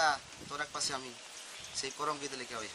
ta torak pa si amin. Sa ikorong gitalikaw eh.